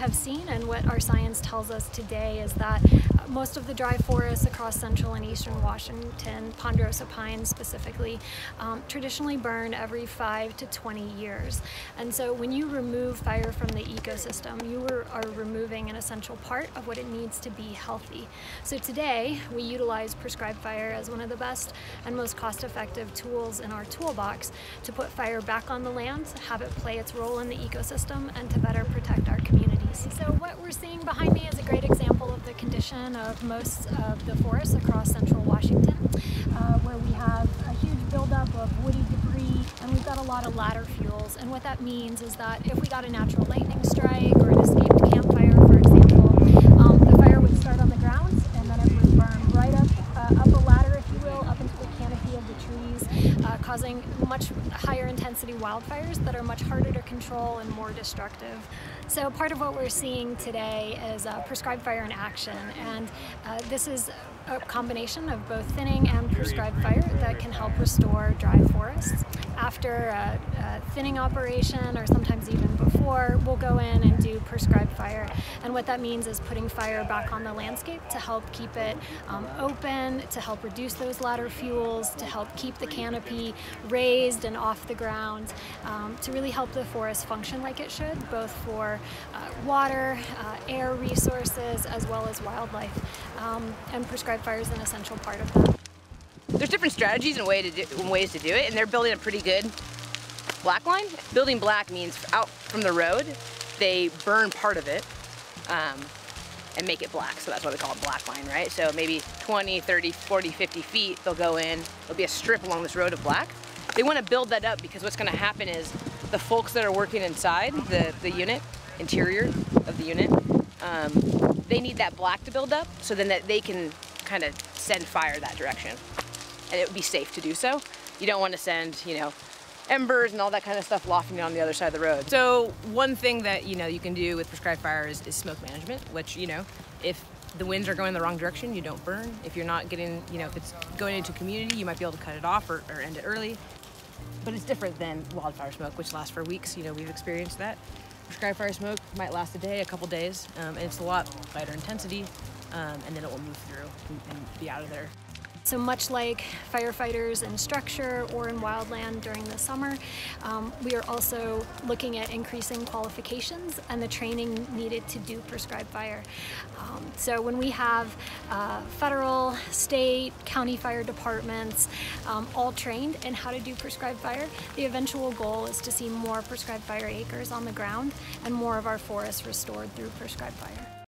have seen and what our science tells us today is that most of the dry forests across central and eastern Washington, ponderosa pines specifically, um, traditionally burn every 5 to 20 years. And so when you remove fire from the ecosystem, you are, are removing an essential part of what it needs to be healthy. So today, we utilize prescribed fire as one of the best and most cost-effective tools in our toolbox to put fire back on the land, have it play its role in the ecosystem, and to better protect our communities. So what we're seeing behind me is a great example of the condition of most of the forests across central Washington, uh, where we have a huge buildup of woody debris and we've got a lot of ladder fuels. And what that means is that if we got a natural lightning strike or an escaped campfire, for example, um, the fire would start on the ground and then it would burn right up, uh, up a ladder, if you will, up into the canopy of the trees, uh, causing much higher intensity wildfires that are much harder to control and more destructive. So part of what we're seeing today is uh, prescribed fire in action, and uh, this is a combination of both thinning and prescribed fire that can help restore dry forests. After a, a thinning operation, or sometimes even before, we'll go in and do prescribed fire. And what that means is putting fire back on the landscape to help keep it um, open, to help reduce those ladder fuels, to help keep the canopy raised and off the ground, um, to really help the forest function like it should, both for uh, water, uh, air resources, as well as wildlife. Um, and prescribed fire is an essential part of that. There's different strategies and way to do, ways to do it, and they're building a pretty good black line. Building black means out from the road, they burn part of it um, and make it black. So that's why they call it black line, right? So maybe 20, 30, 40, 50 feet, they'll go in, there'll be a strip along this road of black. They want to build that up because what's going to happen is the folks that are working inside the, the unit, interior of the unit, um, they need that black to build up so then that they can kind of send fire that direction. And it would be safe to do so. You don't want to send, you know, embers and all that kind of stuff lofting on the other side of the road. So one thing that, you know, you can do with prescribed fire is, is smoke management, which, you know, if the winds are going the wrong direction, you don't burn. If you're not getting, you know, if it's going into community, you might be able to cut it off or, or end it early. But it's different than wildfire smoke, which lasts for weeks. You know, we've experienced that. Prescribed fire smoke might last a day, a couple days, um, and it's a lot lighter intensity, um, and then it will move through and, and be out of there. So much like firefighters in structure or in wildland during the summer, um, we are also looking at increasing qualifications and the training needed to do prescribed fire. Um, so when we have uh, federal, state, county fire departments um, all trained in how to do prescribed fire, the eventual goal is to see more prescribed fire acres on the ground and more of our forests restored through prescribed fire.